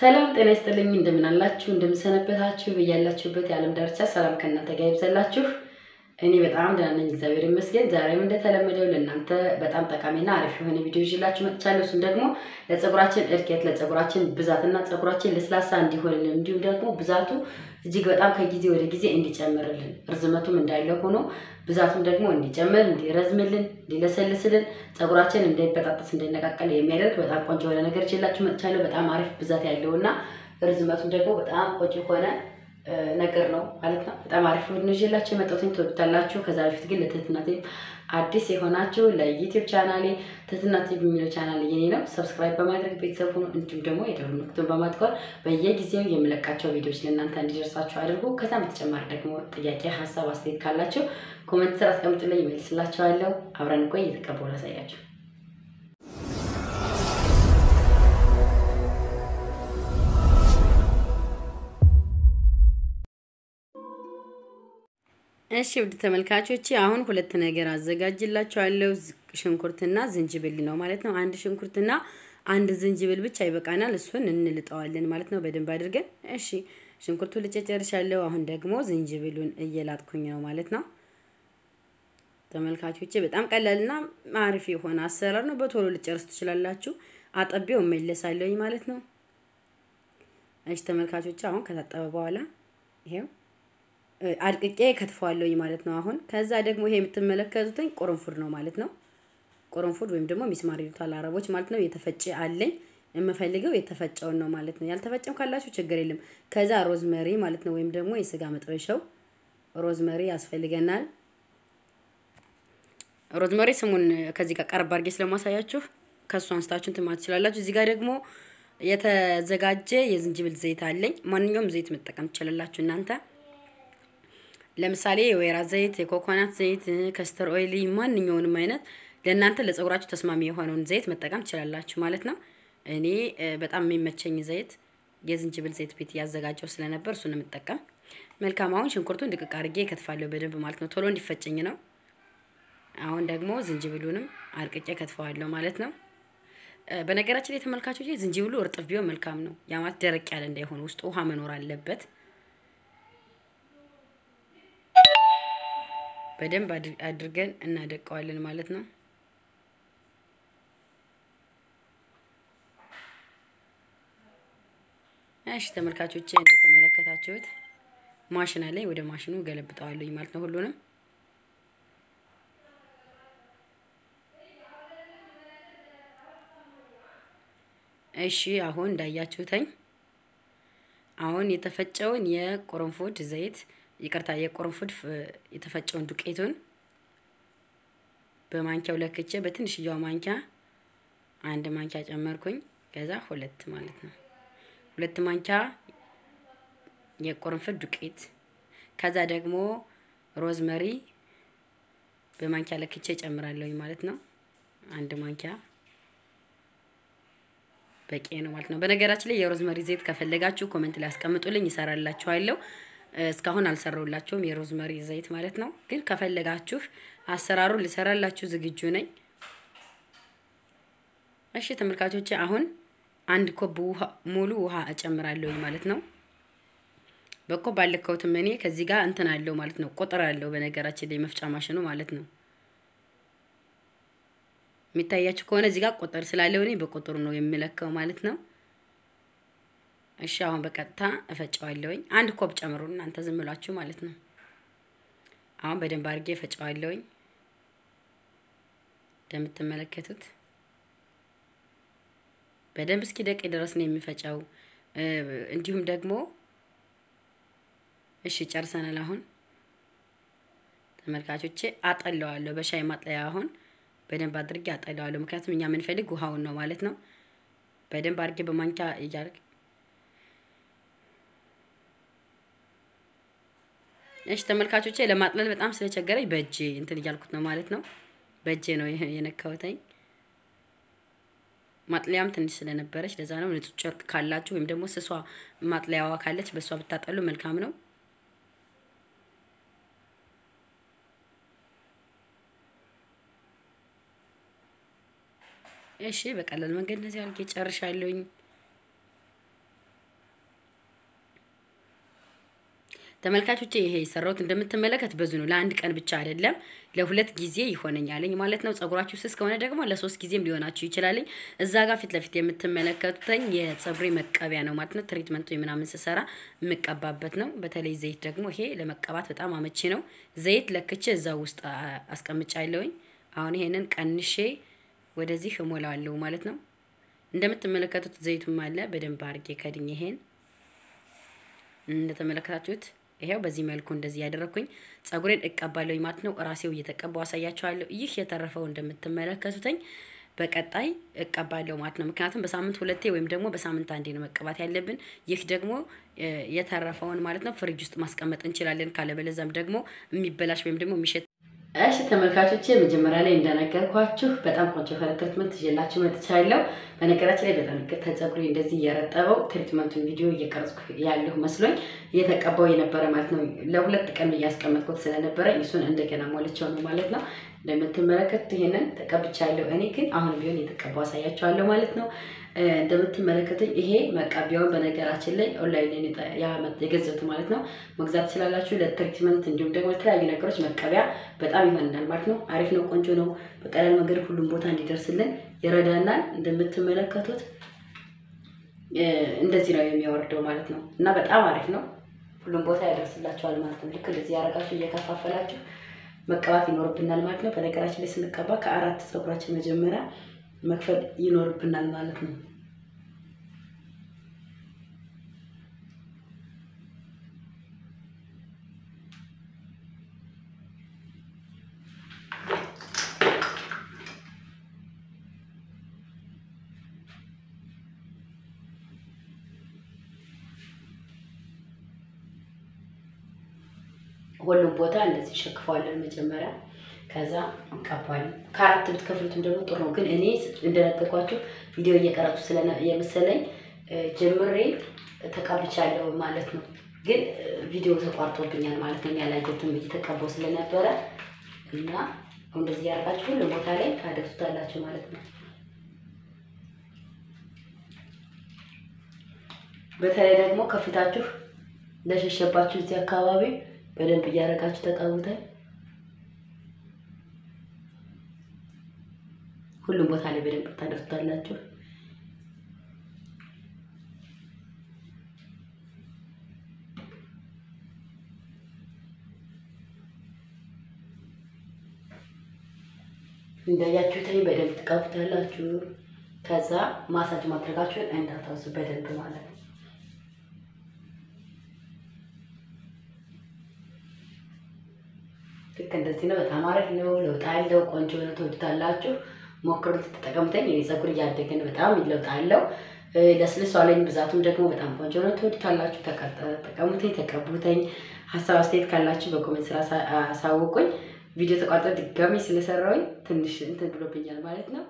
ሰላም ጤና ይስጥልኝ። እንደምን አላችሁ? እንደምሰነበታችሁ በያላችሁበት የዓለም ዳርቻ ሰላም ከእናንተ ጋር ይብዛላችሁ። እኔ በጣም ደህና ነኝ፣ እግዚአብሔር ይመስገን። ዛሬም እንደተለመደው ለእናንተ በጣም ጠቃሚና አሪፍ የሆነ ቪዲዮ ይዤላችሁ መጥቻለሁ። እሱም ደግሞ ለፀጉራችን እድገት፣ ለፀጉራችን ብዛትና ፀጉራችን ለስላሳ እንዲሆንልን እንዲሁም ደግሞ ብዛቱ እጅግ በጣም ከጊዜ ወደ ጊዜ እንዲጨምርልን ርዝመቱም እንዳለ ሆኖ ብዛቱም ደግሞ እንዲጨምር፣ እንዲረዝምልን፣ እንዲለሰልስልን ፀጉራችን እንዳይበጣጠስ እንዳይነቃቀል የሚያደርግ በጣም ቆንጆ የሆነ ነገር ይዤላችሁ መጥቻለሁ። በጣም አሪፍ ብዛት ያለውና ርዝመቱም ደግሞ በጣም ቆንጆ የሆነ ነገር ነው ማለት ነው። በጣም አሪፍ ነው ይዤላችሁ የመጣሁትን ትወዱታላችሁ። ከዛ በፊት ግን ለትህትና አዲስ የሆናችሁ ለዩቲዩብ ቻናሌ ትህትና ቲቪ የሚለው ቻናል የኔ ነው። subscribe በማድረግ ቤተሰብ ሁኑ። እንዲሁም ደግሞ የደወል ምልክቱን በማጥቆር በየጊዜው የምለቃቸው ቪዲዮዎች ለእናንተ እንዲደርሳችሁ አድርጉ። ከዛም በተጨማሪ ደግሞ ጥያቄ፣ ሀሳብ፣ አስተያየት ካላችሁ comment ስር አስቀምጡልኝ፣ እመልስላችኋለሁ። አብረን ቆዩ እየተቀባሁ ላሳያችሁ እሺ ውድ ተመልካቾች አሁን ሁለት ነገር አዘጋጅላችኋለሁ። ሽንኩርትና ዝንጅብል ነው ማለት ነው። አንድ ሽንኩርትና አንድ ዝንጅብል ብቻ ይበቃናል። እሱን እንልጠዋለን ማለት ነው በደንብ አድርገን። እሺ ሽንኩርቱን ልጬ ጨርሻለሁ። አሁን ደግሞ ዝንጅብሉን እየላጥኩኝ ነው ማለት ነው። ተመልካቾቼ በጣም ቀላልና አሪፍ የሆነ አሰራር ነው። በቶሎ ልጨርስ ትችላላችሁ። አጠቤው እመለሳለሁኝ ማለት ነው። እሺ ተመልካቾቼ አሁን ከታጠበ በኋላ ይሄው አድቅቄ ከትፈዋለሁኝ ማለት ነው። አሁን ከዛ ደግሞ ይሄ የምትመለከቱትኝ ቁርንፉድ ነው ማለት ነው። ቁርንፉድ ወይም ደግሞ ሚስማር ይሉታል አረቦች ማለት ነው። የተፈጨ አለኝ የምፈልገው የተፈጨውን ነው ማለት ነው። ያልተፈጨም ካላችሁ ችግር የለም። ከዛ ሮዝመሪ ማለት ነው ወይም ደግሞ የስጋ መጥበሻው ሮዝመሪ ያስፈልገናል። ሮዝመሪ ስሙን ከዚህ ጋር ቀረብ አድርጌ ስለማሳያችሁ ከሱ አንስታችሁን ትማት ትችላላችሁ። እዚህ ጋር ደግሞ የተዘጋጀ የዝንጅብል ዘይት አለኝ። ማንኛውም ዘይት መጠቀም ትችላላችሁ እናንተ ለምሳሌ የወይራ ዘይት፣ የኮኮናት ዘይት፣ castor oil ማንኛውንም አይነት ለእናንተ ለፀጉራችሁ ተስማሚ የሆነውን ዘይት መጠቀም ትችላላችሁ ማለት ነው። እኔ በጣም የሚመቸኝ ዘይት የዝንጅብል ዘይት ቤት እያዘጋጀው ስለነበር እሱን የምጠቀም። መልካም። አሁን ሽንኩርቱን ድቅቅ አድርጌ ከትፋለሁ በደንብ ማለት ነው፣ ቶሎ እንዲፈጨኝ ነው። አሁን ደግሞ ዝንጅብሉንም አርቅቄ ከትፈዋለሁ ማለት ነው። በነገራችን ላይ ተመልካቾች ዝንጅብሉ እርጥፍ ቢሆን መልካም ነው። ያ ደረቅ ያለ እንዳይሆን ውስጡ ውሃ መኖር አለበት። በደንብ አድርገን እናደቀዋለን ማለት ነው። እሺ ተመልካቾቼ እንደተመለከታችሁት ማሽን አለኝ። ወደ ማሽኑ ገለብጠዋለኝ ማለት ነው ሁሉንም። እሺ አሁን እንዳያችሁተኝ አሁን የተፈጨውን የቁርንፉድ ዘይት ይቅርታ የቁርንፉድ የተፈጨውን ዱቄቱን በማንኪያው ለክቼ በትንሽዬዋ ማንኪያ አንድ ማንኪያ ጨመርኩኝ። ከዛ ሁለት ማለት ነው ሁለት ማንኪያ የቁርንፉድ ዱቄት ከዛ ደግሞ rosemary በማንኪያ ለክቼ ጨምራለሁኝ ማለት ነው። አንድ ማንኪያ በቂ ነው ማለት ነው። በነገራችን ላይ የ rosemary ዘይት ከፈለጋችሁ comment ላይ አስቀምጡልኝ፣ ይሰራላችኋለሁ። እስካሁን አልሰራውላችሁም የ rosemary ዘይት ማለት ነው። ግን ከፈለጋችሁ አሰራሩን ልሰራላችሁ ዝግጁ ነኝ። እሺ ተመልካቾቼ አሁን አንድ ኮብ ውሃ ሙሉ ውሃ እጨምራለሁ ማለት ነው። በኮብ ባለከውትም እኔ ከዚህ ጋር እንትን አለው ማለት ነው። ቁጥር አለው በነገራችን ላይ መፍጫ ማሽኑ ማለት ነው። የሚታያችሁ ከሆነ እዚህ ጋር ቁጥር ስላለው እኔ በቁጥሩ ነው የሚለካው ማለት ነው። እሺ አሁን በቀጥታ እፈጨዋለሁኝ። አንድ ኮብ ጨምሩ እናንተ ዝም ብላችሁ ማለት ነው። አሁን በደንብ አድርጌ እፈጨዋለሁኝ እንደምትመለከቱት በደንብ እስኪ ደቅ ድረስ ነው የሚፈጨው። እንዲሁም ደግሞ እሺ ጨርሰናል። አሁን ተመልካቾቼ አጠለዋለሁ በሻይ ማጥለያ አሁን በደንብ አድርጌ አጠለዋለሁ። ምክንያቱም እኛ የምንፈልግ ውሃውን ነው ማለት ነው። በደንብ አድርጌ በማንኪያ እያደረግ እሺ ተመልካቾቼ ለማጥለል በጣም ስለቸገረኝ በእጄ እንትን እያልኩት ነው ማለት ነው። በእጄ ነው የነካሁትኝ። ማጥለያም ትንሽ ስለነበረች ለዛ ነው። ንጹህ ጨርቅ ካላችሁ ወይም ደግሞ ስሷ ማጥለያዋ ካለች በእሷ ብታጠሉ መልካም ነው። እሺ በቀላል መንገድ እንደዚህ አድርጌ ጨርሻለሁኝ። ተመልካቾቼ ይሄ የሰራሁት እንደምትመለከት ብዙ ነው። ለአንድ ቀን ብቻ አይደለም ለሁለት ጊዜ ይሆነኛልኝ ማለት ነው። ጸጉራችሁ ስስ ከሆነ ደግሞ ለሶስት ጊዜም ሊሆናችሁ ይችላልኝ። እዛ ጋር ፊት ለፊት የምትመለከቱትኝ የጸጉሬ መቀቢያ ነው ማለት ነው። ትሪትመንቱ ምናምን ስሰራ የምቀባበት ነው። በተለይ ዘይት ደግሞ ይሄ ለመቀባት በጣም አመቺ ነው። ዘይት ለክቼ እዛ ውስጥ አስቀምጫለሁኝ። አሁን ይሄንን ቀንሼ ወደዚህ እሞላዋለሁ ማለት ነው። እንደምትመለከቱት ዘይቱም አለ በደንብ አድርጌ ከድኝ ይሄን እንደተመለከታችሁት ይሄው በዚህ መልኩ እንደዚህ ያደረኩኝ ጸጉሬን እቀባለሁ ማለት ነው። ራሴው እየተቀባው አሳያችኋለሁ። ይህ የተረፈው እንደምትመለከቱትኝ በቀጣይ እቀባለሁ ማለት ነው። ምክንያቱም በሳምንት ሁለቴ ወይም ደግሞ በሳምንት አንዴ ነው መቀባት ያለብን። ይህ ደግሞ የተረፈውን ማለት ነው ፍሪጅ ውስጥ ማስቀመጥ እንችላለን። ካለበለዚያም ደግሞ የሚበላሽ ወይም ደግሞ የሚሸጥ እሺ ተመልካቾቼ መጀመሪያ ላይ እንደነገርኳችሁ በጣም ቆንጆ የሆነ ትሪትመንት ይዤላችሁ መጥቻለሁ። በነገራችን ላይ በጣም ይቅርታ ፀጉሬ እንደዚህ እየረጠበው treatment ኡን ቪዲዮ እየቀረጽኩ ያለሁ መስሎኝ እየተቀባው የነበረ ማለት ነው። ለሁለት ቀን እያስቀመጥኩት ስለነበረ እሱን እንደገና ሞልቼው ነው ማለት ነው። እንደምትመለከቱት ይሄንን ተቀብቻለሁ። እኔ ግን አሁን ቢሆን የተቀባው አሳያችኋለሁ ማለት ነው። እንደምትመለከቱኝ ይሄ መቀቢያውን በነገራችን ላይ ኦንላይን የገዛሁት ማለት ነው። መግዛት ትችላላችሁ። ለ treatment እንዲሁም ደግሞ የተለያዩ ነገሮች መቀቢያ በጣም ይሆንናል ማለት ነው። አሪፍ ነው፣ ቆንጆ ነው። በቀላል መንገድ ሁሉም ቦታ እንዲደርስልን ይረዳናል። እንደምትመለከቱት እንደዚህ ነው የሚያወርደው ማለት ነው እና በጣም አሪፍ ነው። ሁሉም ቦታ ያደርስላችኋል ማለት ነው። ልክ እንደዚህ ያደረጋችሁ እየከፋፈላችሁ መቀባት ይኖርብናል ማለት ነው። በነገራችን ላይ ስንቀባ ከአራት ፀጉራችን መጀመሪያ መክፈል ይኖርብናል ማለት ነው። ሁሉም ቦታ እንደዚህ ሸክፈዋለን መጀመሪያ ከዛ እንቀባለን። ከአራት ብትከፍሉትም ደግሞ ጥሩ ነው። ግን እኔ እንደነገርኳችሁ ቪዲዮ እየቀረጹ የመሰለኝ ጀምሬ ተቀብቻለሁ ማለት ነው። ግን ቪዲዮ ተቋርጦብኛል ማለት ነው። ያላየሁትም እየተቀባው ስለነበረ እና እንደዚህ ያደርጋችሁ ሁሉም ቦታ ላይ ታደርሱታላችሁ ማለት ነው። በተለይ ደግሞ ከፊታችሁ ለሸሸባችሁ እዚህ አካባቢ በደንብ እያደረጋችሁ ተቀቡታል። ሁሉም ቦታ ላይ በደንብ ታደርሱታላችሁ። እንዳያችሁትኝ በደንብ ትቀቡታላችሁ። ከዛ ማሳጅ ማድረጋችሁን እንዳትረሱ በደንብ ማለት ነው። ልክ እንደዚህ ነው። በጣም አሪፍ ነው። ለውጥ አለው። ቆንጆ ነው። ትወዱታላችሁ። ሞክሩት፣ ተጠቀሙተኝ። የኔ ፀጉር እያደገ ነው። በጣም ለውጥ አለው። ለስልሷ አለኝ። ብዛቱም ደግሞ በጣም ቆንጆ ነው። ትወዱታላችሁ። ተጠቀሙተኝ፣ ተቀቡተኝ። ሀሳብ አስተያየት ካላችሁ በ comment ስር አሳውቁኝ። ቪዲዮ ተቋርጦ ድጋሚ ስለሰራውኝ ትንሽ እንትን ብሎብኛል ማለት ነው።